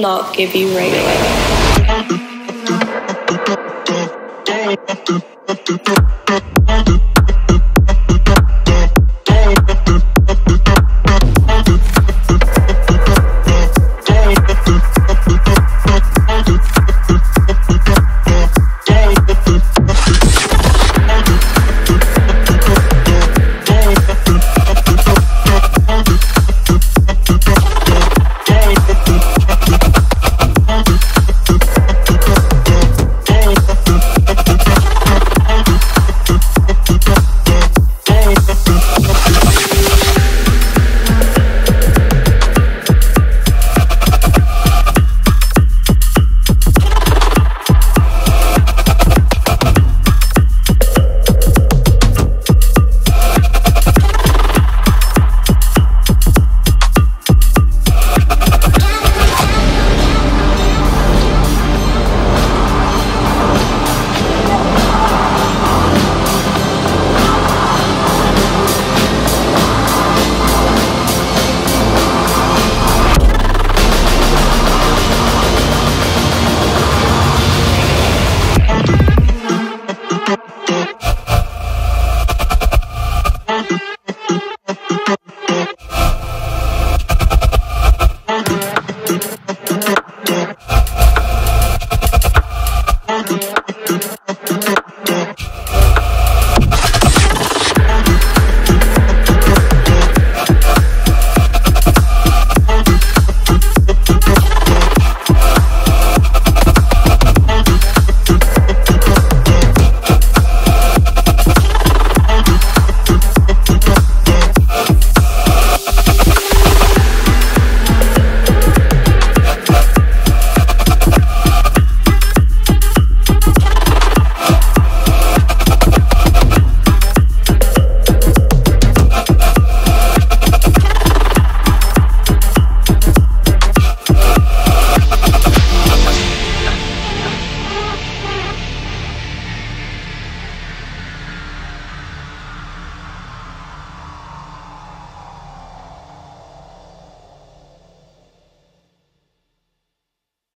not give you right away.